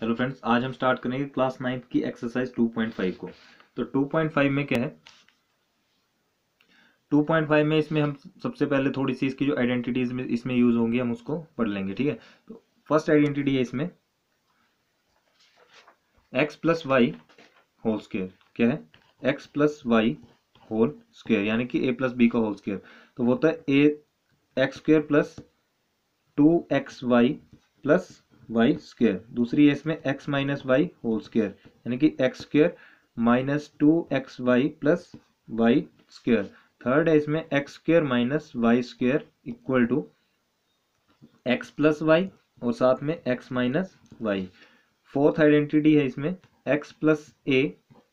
Hello friends आज हम start करेंगे क्लास नाइन्थ की एक्सरसाइज 2.5 को। तो 2.5 में क्या है? 2.5 में इसमें हम सबसे पहले थोड़ी सी इसकी जो आइडेंटिटीज में, इसमें यूज़ होंगी, हम उसको पढ़ लेंगे, ठीक है? तो फ़र्स्ट आइडेंटिटी है इसमें x plus y whole square क्या है? X plus y whole square यानी कि ए प्लस बी का होल स्क्वेयर तो वो होता है a x square plus two x y plus y square दूसरी है इसमें x minus y whole square यानी कि x square minus two x y plus y square third है इसमें x square minus y square equal to x plus y और साथ में x minus y fourth identity है इसमें एक्स प्लस ए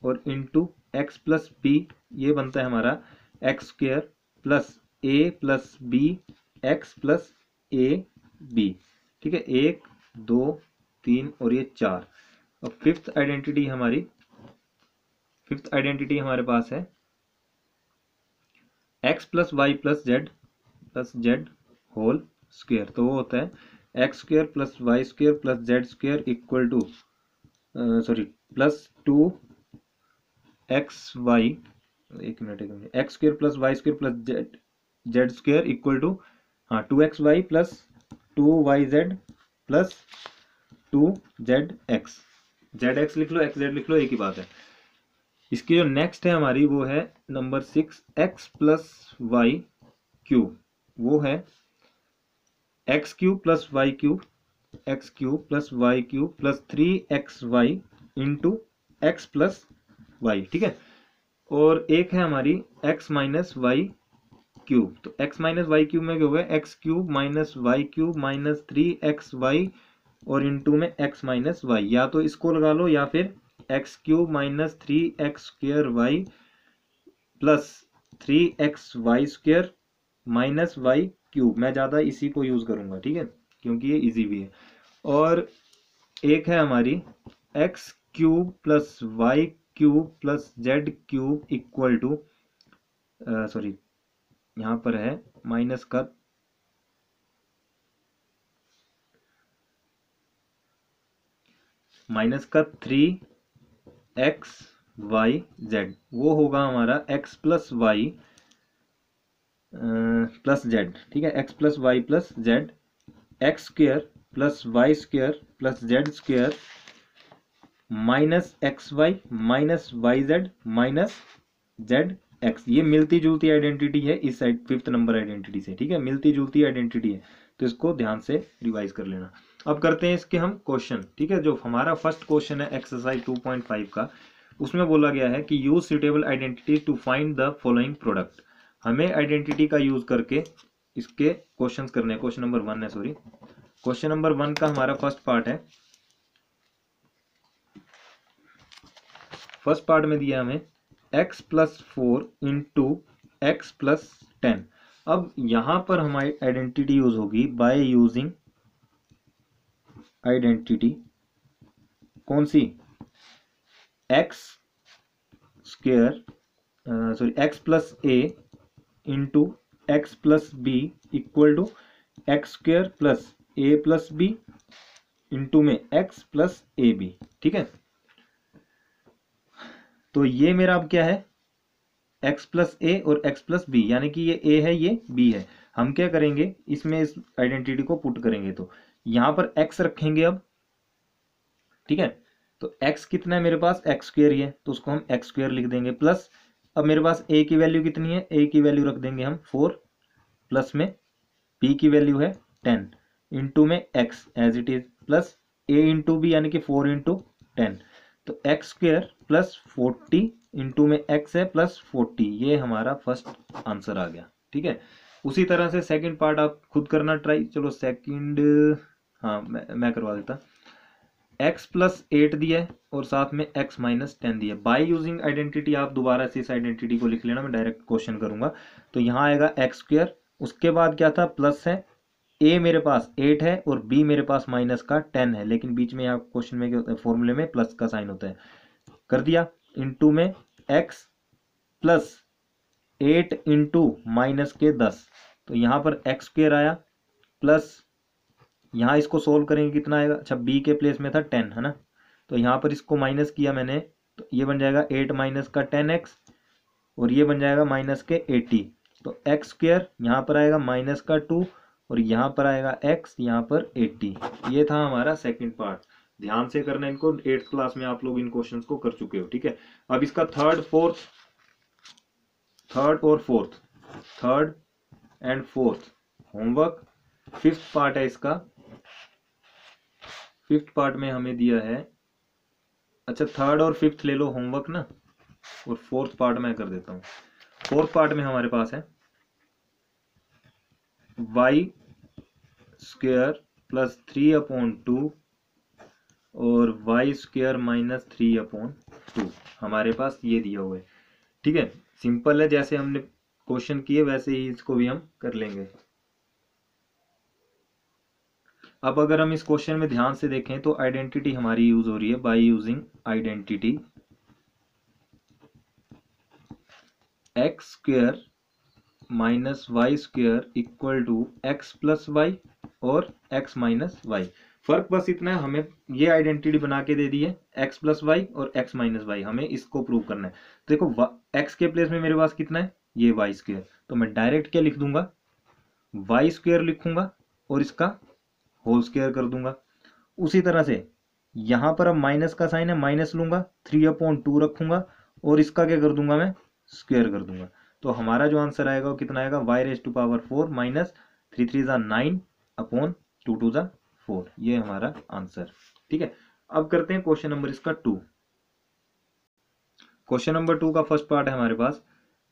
और इंटू एक्स प्लस बी ये बनता है हमारा x square plus a plus b x plus a b ठीक है? एक दो, तीन और ये चार। और फिफ्थ आइडेंटिटी हमारी फिफ्थ आइडेंटिटी हमारे पास है। X plus y plus z plus z whole square तो वो होता है x square plus y square plus z square equal to sorry plus two x y एक मिनट एक minute. X square plus y square plus z z square equal to हाँ two x y plus two y z plus two z x. Z x लिख लो, x Z लिख लो, एक ही बात है। इसकी जो नेक्स्ट है हमारी, वो है number six x plus y cube वो है x cube plus y cube x cube plus y cube plus three x y into x plus y ठीक है? और एक है हमारी एक्स माइनस वाई क्यूब तो एक्स माइनस वाई क्यूब में क्या होगा x cube minus y cube minus three x y और इंटू में एक्स माइनस वाई या तो इसको लगा लो या फिर x cube minus three x square y plus three x y square minus y cube मैं ज़्यादा इसी को यूज़ करूँगा, ठीक है? क्योंकि ये इजी भी है। और एक है हमारी x cube plus y cube plus z cube equal to sorry यहाँ पर है माइनस का माइनस का थ्री एक्स वाई जेड वो होगा हमारा x plus y plus z ठीक है? X plus y plus z x square plus y square plus z square minus x y minus y z minus z x ये मिलती जुलती identity है इस साइड फिफ्थ नंबर आइडेंटिटी से, ठीक है? मिलती जुलती आइडेंटिटी है। तो इसको ध्यान से रिवाइज कर लेना। अब करते हैं इसके हम क्वेश्चन ठीक है? जो हमारा फ़र्स्ट क्वेश्चन है एक्सरसाइज 2.5 का, उसमें बोला गया है कि use suitable identity to find the following product हमें आइडेंटिटी का यूज़ करके इसके क्वेश्चन करने क्वेश्चन नंबर वन है सॉरी क्वेश्चन नंबर वन का हमारा फ़र्स्ट पार्ट है। फ़र्स्ट पार्ट में दिया हमें x plus four into x plus ten अब यहाँ पर हमारी आइडेंटिटी यूज़ होगी बाय यूजिंग आइडेंटिटी कौन सी? X square sorry x plus a into x plus b equal to x square plus a plus b into में x plus a b ठीक है? तो ये मेरा अब क्या है? X प्लस ए और x प्लस बी यानी कि ये a है, ये b है। हम क्या करेंगे? इसमें इस आइडेंटिटी को पुट करेंगे तो। यहाँ पर x रखेंगे अब। ठीक है? तो x कितना है मेरे पास? एक्स स्क्र ही है। तो उसको हम एक्स स्क्र लिख देंगे। प्लस अब मेरे पास a की वैल्यू कितनी है? A की वैल्यू रख देंगे हम फोर प्लस में b की वैल्यू है टेन इंटू में x as it is plus a into b यानी कि फोर इंटू टेन तो x square plus forty into में एक्स है प्लस फोर्टी ये हमारा फ़र्स्ट आंसर आ गया, ठीक है? उसी तरह से सेकंड पार्ट आप खुद करना ट्राई चलो सेकंड हाँ मैं मैं करवा देता। एक्स प्लस एट दिया है और साथ में एक्स माइनस टेन दिया बाई यूजिंग आइडेंटिटी आप दोबारा से इस आइडेंटिटी को लिख लेना, मैं डायरेक्ट क्वेश्चन करूँगा। तो यहाँ आएगा एक्स स्क्र उसके बाद क्या था? प्लस है ए मेरे पास एट है और बी मेरे पास माइनस का टेन है। लेकिन बीच में यहाँ क्वेश्चन में फॉर्मूले में प्लस का साइन होता है। कर दिया। इंटू में x plus eight into minus के दस। तो यहाँ पर एक्स स्क्र आया। प्लस यहाँ इसको सोल्व करेंगे कितना आएगा? अच्छा बी के प्लेस में था टेन है ना? तो यहाँ पर इसको माइनस किया मैंने। तो ये बन जाएगा एट माइनस का टेन एक्स और ये बन जाएगा माइनस के एटी तो एक्स स्क्र यहाँ पर आएगा माइनस का टू और यहाँ पर आएगा एक्स यहाँ पर एट्टी ये था हमारा सेकंड पार्ट ध्यान से करना इनको एट्थ क्लास में आप लोग इन क्वेश्चंस को कर चुके हो, ठीक है? अब इसका थर्ड फोर्थ थर्ड और fourth third and fourth homework fifth part है इसका. फिफ्थ पार्ट में हमें दिया है अच्छा थर्ड और फिफ्थ ले लो होमवर्क ना, और फोर्थ पार्ट में कर देता हूँ. फोर्थ पार्ट में हमारे पास है y square plus three upon two और y square minus three upon two हमारे पास ये दिया हुआ है। ठीक है? सिंपल है, जैसे हमने क्वेश्चन किए, वैसे ही इसको भी हम कर लेंगे। अब अगर हम इस क्वेश्चन में ध्यान से देखें तो आइडेंटिटी हमारी यूज़ हो रही है by using identity x square minus y square equal to x plus y और एक्स माइनस वाई फ़र्क बस इतना है, हमें ये आइडेंटिटी बना के दे दी है एक्स प्लस वाई और एक्स माइनस वाई हमें इसको प्रूव करना है। तो देखो एक्स के प्लेस में मेरे पास कितना है? ये वाई स्क्वेयर तो मैं डायरेक्ट क्या लिख दूँगा? वाई स्क्वेयर लिखूँगा और इसका होल स्क्वेयर कर दूँगा। उसी तरह से, यहाँ पर अब माइनस का साइन है माइनस लूँगा थ्री अपॉन टू रखूँगा और इसका क्या कर दूँगा मैं? स्क्वेयर कर दूँगा। तो हमारा जो आंसर आएगा वो कितना आएगा? Y raise to power four minus three three ज़ा नाइन अपॉन टू टू ज़ा फोर। ये हमारा आंसर। ठीक है? अब करते हैं क्वेश्चन नंबर इसका टू। क्वेश्चन नंबर टू का फ़र्स्ट पार्ट है हमारे पास।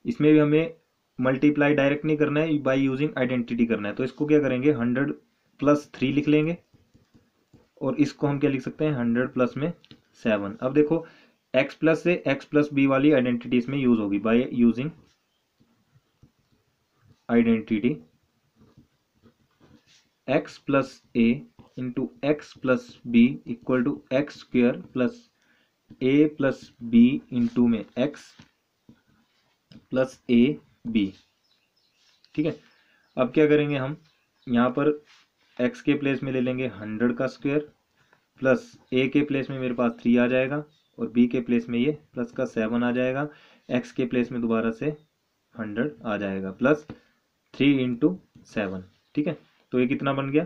इसमें भी हमें मल्टीप्लाई डायरेक्ट नहीं करना है बाई यूजिंग आइडेंटिटी करना है। तो इसको क्या करेंगे? हंड्रेड प्लस थ्री लिख लेंगे। और इसको हम क्या लिख सकते हैं? हंड्रेड प्लस में सेवन। अब देखो, एक्स प्लस से एक्स प्लस बी वाली आइडेंटिटी इसमें यूज़ होगी, by using identity. X plus a into x plus b equal to x square plus a plus b into में एक्स प्लस ए बी ठीक है? अब क्या करेंगे हम? यहाँ पर एक्स के प्लेस में ले लेंगे हंड्रेड का स्क्वेयर प्लस ए के प्लेस में मेरे पास थ्री आ जाएगा और बी के प्लेस में ये प्लस का सेवन आ जाएगा। एक्स के प्लेस में दोबारा से हंड्रेड आ जाएगा प्लस थ्री इंटू सेवन ठीक है? तो ये कितना बन गया?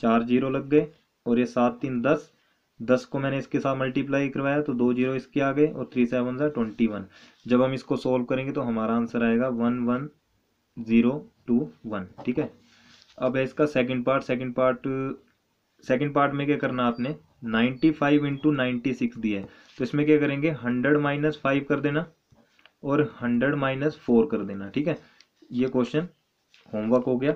चार ज़ीरो लग गए और ये सात तीन दस। दस को मैंने इसके साथ मल्टीप्लाई करवाया तो दो ज़ीरो इसके आ गए और थ्री सेवन सा ट्वेंटी वन जब हम इसको सोल्व करेंगे तो हमारा आंसर आएगा one one zero two one ठीक है? अब है इसका second part second part second part में क्या करना आपने? 95 फाइव इंटू नाइन्टी सिक्स दिया है। तो इसमें क्या करेंगे? 100 माइनस फाइव कर देना और 100 माइनस फोर कर देना। ठीक है? ये क्वेश्चन होमवर्क हो गया।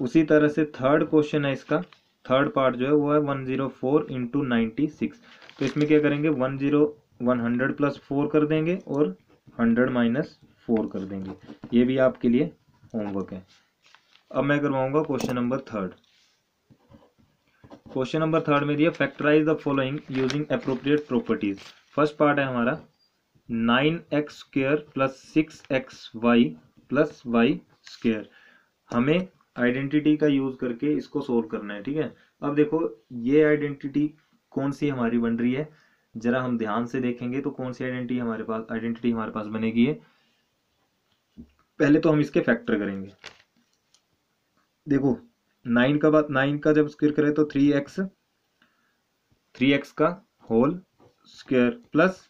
उसी तरह से थर्ड क्वेश्चन है इसका। थर्ड पार्ट जो है वो है one zero four into ninety six तो इसमें क्या करेंगे? One zero one hundred plus four कर देंगे और हंड्रेड माइनस फोर कर देंगे। ये भी आपके लिए होमवर्क है। अब मैं करवाऊँगा question number third question number third में दिया factorise the following using appropriate properties first part है हमारा nine x square plus six x y plus y square हमें आइडेंटिटी का यूज़ करके इसको सोल्व करना है, ठीक है? अब देखो, ये आइडेंटिटी कौन सी हमारी बन रही है? जरा हम ध्यान से देखेंगे तो कौन सी आइडेंटिटी हमारे पास, आइडेंटिटी हमारे पास बनेगी है पहले तो हम इसके फैक्टर करेंगे। देखो, नाइन का बात, नाइन का जब स्क्वेयर करें तो थ्री एक्स थ्री एक्स का होल स्क्वेयर प्लस,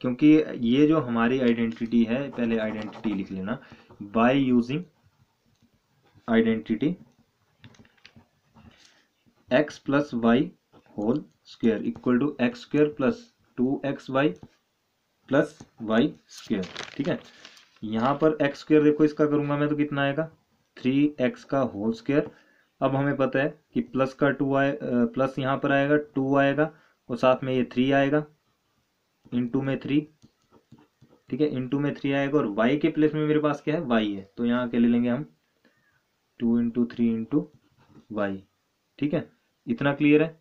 क्योंकि ये जो हमारी आइडेंटिटी है, पहले आइडेंटिटी लिख लेना, by using identity x plus y whole square equal to x square plus two x y plus y square ठीक है? यहाँ पर एक्स स्क्वेयर देखो इसका करूँगा मैं तो कितना आएगा? थ्री एक्स का होल स्क्वेयर अब हमें पता है कि प्लस का टू आए प्लस यहाँ पर आएगा टू आएगा, और साथ में ये थ्री आएगा इंटू में थ्री ठीक है? इंटू में थ्री आएगा, और वाई के प्लेस में मेरे पास क्या है? वाई है। तो यहाँ क्या ले लेंगे हम two into three into y, ठीक है? इतना क्लियर है?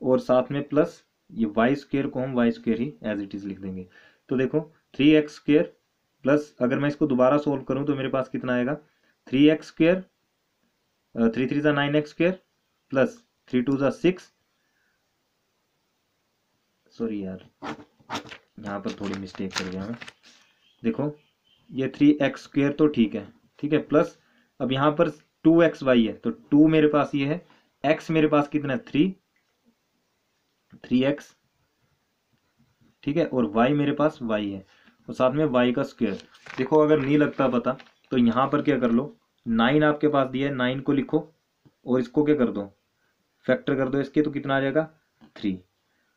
और साथ में प्लस ये वाई स्क्वेयर को हम वाई स्क्वेयर ही एज इट इज़ लिख देंगे। तो देखो थ्री एक्स स्क्वेयर प्लस अगर मैं इसको दोबारा सोल्व करूँ तो मेरे पास कितना आएगा? Three x square three three ज़ा nine x square plus three two ज़ा सिक्स सॉरी यार, यहाँ पर थोड़ी मिस्टेक कर गया मैं। देखो, ये थ्री एक्स स्क्र तो ठीक है ठीक है? प्लस अब यहाँ पर टू एक्स वाई है तो टू मेरे पास ये है एक्स मेरे पास कितना है? थ्री थ्री एक्स ठीक है? और वाई मेरे पास वाई है, और साथ में वाई का स्क्वेयर देखो, अगर नहीं लगता पता तो यहाँ पर क्या कर लो? नाइन आपके पास दिया है नाइन को लिखो, और इसको क्या कर दो? फैक्टर कर दो इसके तो कितना आ जाएगा? थ्री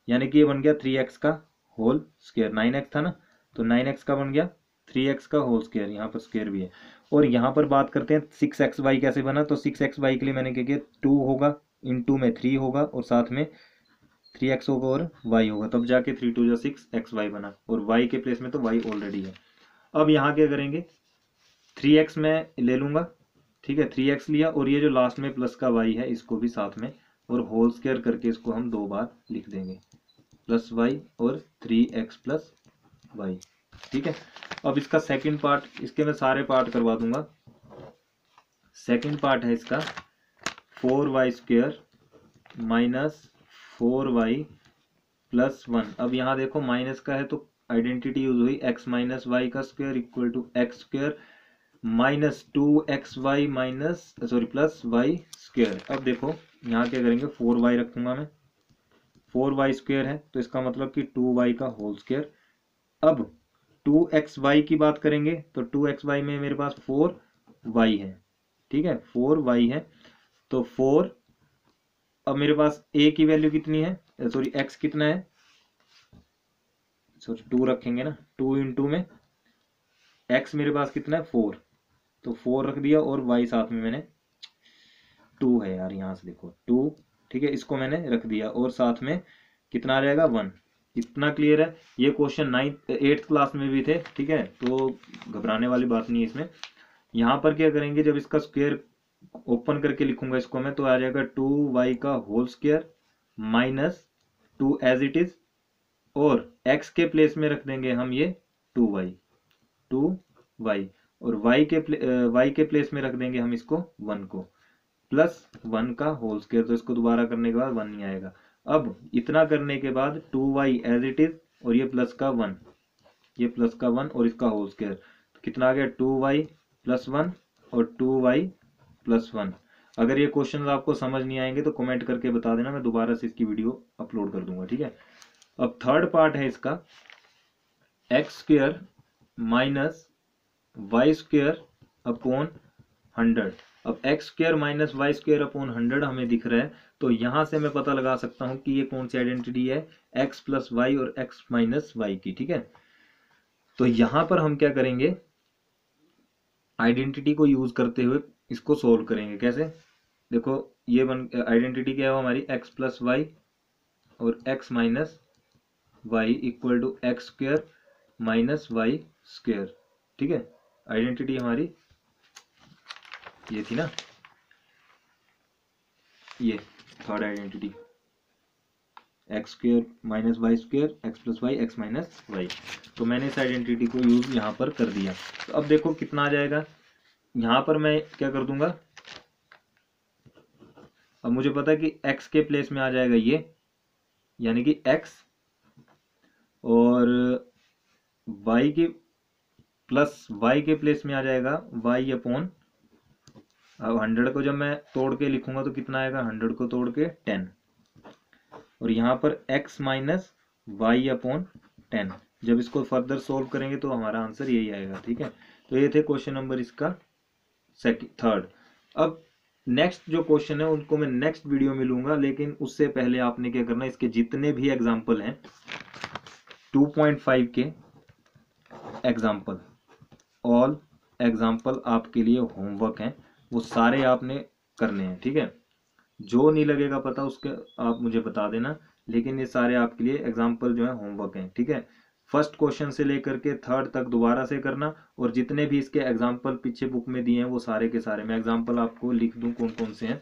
यानी कि ये बन गया थ्री एक्स का होल स्क्वेयर नाइन एक्स था ना तो नाइन एक्स का बन गया थ्री एक्स का होल स्क्वेयर यहाँ पर स्क्वेयर भी है। और यहाँ पर बात करते हैं सिक्स एक्स वाई कैसे बना तो सिक्स एक्स वाई के लिए मैंने क्या किया टू होगा इन टू में थ्री होगा, और साथ में थ्री एक्स होगा और वाई होगा। तब जाके थ्री टू जो सिक्स एक्स वाई बना, और वाई के प्लेस में तो वाई ऑलरेडी है। अब यहाँ क्या करेंगे थ्री एक्स में ले लूँगा, ठीक है थ्री एक्स लिया, और ये जो लास्ट में प्लस का वाई है, इसको भी साथ में, और होल स्केयर करके इसको हम दो बार लिख देंगे। प्लस वाई और थ्री एक्स प्लस वाई ठीक है? अब इसका सेकंड पार्ट इसके मैं सारे पार्ट करवा दूँगा। सेकंड पार्ट है इसका four y square minus four y plus one अब यहाँ देखो माइनस का है तो आइडेंटिटी यूज़ हुई। एक्स माइनस वाई का square equal to x square minus two x y minus sorry plus y square अब देखो, यहाँ क्या करेंगे? फोर वाई रखूँगा मैं। फोर वाई स्क्वेयर है तो इसका मतलब कि टू वाई का होल स्क्वेयर अब टू एक्स वाई की बात करेंगे तो टू एक्स वाई में मेरे पास फोर वाई है, ठीक है? फोर वाई है तो फोर, अब मेरे पास ए की वैल्यू कितनी है? सॉरी एक्स कितना है? सॉरी टू रखेंगे ना टू इंटू में एक्स मेरे पास कितना है? फोर तो फोर रख दिया और वाई साथ में मैंने टू है यार, यहाँ से देखो टू ठीक है? इसको मैंने रख दिया और साथ में कितना आ जाएगा? वन इतना क्लियर है? ये क्वेश्चन नाइन्थ एट्थ क्लास में भी थे, ठीक है? तो घबराने वाली बात नहीं है इसमें। यहाँ पर क्या करेंगे? जब इसका स्क्वेयर ओपन करके लिखूँगा इसको मैं तो आ जाएगा टू वाई का whole square minus two as it is और एक्स के प्लेस में रख देंगे हम ये टू वाई टू वाई और वाई के वाई के प्लेस में रख देंगे हम इसको वन को। प्लस वन का होल स्क्वेयर तो इसको दोबारा करने के बाद वन नहीं आएगा। अब इतना करने के बाद two y as it is और ये प्लस का वन ये प्लस का वन और इसका होल स्क्वेयर तो कितना आ गया? टू वाई प्लस वन और टू वाई प्लस वन अगर ये क्वेश्चन आपको समझ नहीं आएँगे तो कमेंट करके बता देना, मैं दोबारा से इसकी वीडियो अपलोड कर दूँगा, ठीक है? अब थर्ड पार्ट है इसका. X square minus y square upon hundred अब x square minus y square upon hundred हमें दिख रहा है तो यहाँ से मैं पता लगा सकता हूँ कि ये कौन सी आइडेंटिटी है एक्स प्लस वाई और एक्स माइनस वाई की, ठीक है? तो यहाँ पर हम क्या करेंगे? आइडेंटिटी को यूज़ करते हुए इसको सोल्व करेंगे, कैसे? देखो, ये बन आइडेंटिटी क्या है हमारी एक्स प्लस वाई और x minus y equal to x square minus y square ठीक है? आइडेंटिटी हमारी ये थी ना? ये। Third identity x square minus y square x plus y x minus y तो मैंने इस आइडेंटिटी को यूज़ यहाँ पर कर दिया। तो अब देखो कितना आ जाएगा। यहाँ पर मैं क्या कर दूँगा? अब मुझे पता है कि x के प्लेस में आ जाएगा ये, यानी कि x, और y के प्लस y के प्लेस में आ जाएगा y अपॉन अब हंड्रेड को जब मैं तोड़ के लिखूँगा तो कितना आएगा? हंड्रेड को तोड़ के टेन। और यहाँ पर x minus y upon ten. जब इसको फर्दर सोल्व करेंगे तो हमारा आंसर यही आएगा, ठीक है? तो ये थे क्वेश्चन नंबर इसका सेकंड थर्ड अब नेक्स्ट जो क्वेश्चन है, उनको मैं नेक्स्ट वीडियो में लूँगा, लेकिन उससे पहले आपने क्या करना इसके जितने भी एग्ज़ाम्पल हैं 2.5 के एग्ज़ाम्पल ऑल एग्ज़ाम्पल आपके लिए होमवर्क हैं। वो सारे आपने करने हैं, ठीक है? जो नहीं लगेगा पता उसके, आप मुझे बता देना, लेकिन ये सारे आपके लिए एग्ज़ाम्पल जो है होमवर्क हैं, ठीक है? फ़र्स्ट क्वेश्चन से लेकर के थर्ड तक दोबारा से करना, और जितने भी इसके एग्ज़ाम्पल पीछे बुक में दिए हैं, वो सारे के सारे। मैं एग्ज़ाम्पल आपको लिख दूँ कौन कौन से हैं।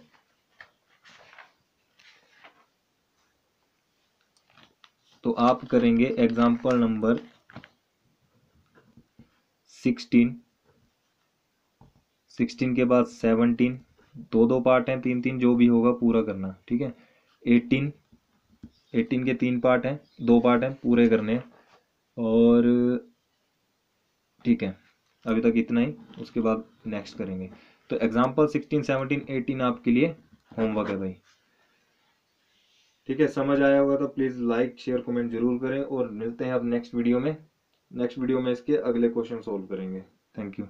तो आप करेंगे एग्ज़ाम्पल नंबर सिक्सटीन सिक्सटीन के बाद सेवनटीन दो दो पार्ट हैं तीन तीन जो भी होगा पूरा करना, ठीक है? एटीन एटीन के तीन पार्ट हैं, दो पार्ट हैं, पूरे करने हैं, और ठीक है, अभी तक इतना ही, उसके बाद नेक्स्ट करेंगे। तो एग्ज़ाम्पल सिक्सटीन सेवनटीन एटीन आपके लिए होमवर्क है भाई। ठीक है, समझ आया होगा तो प्लीज़ लाइक शेयर कमेंट ज़रूर करें, और मिलते हैं अब नेक्स्ट वीडियो में। नेक्स्ट वीडियो में इसके अगले क्वेश्चन सोल्व करेंगे। Thank you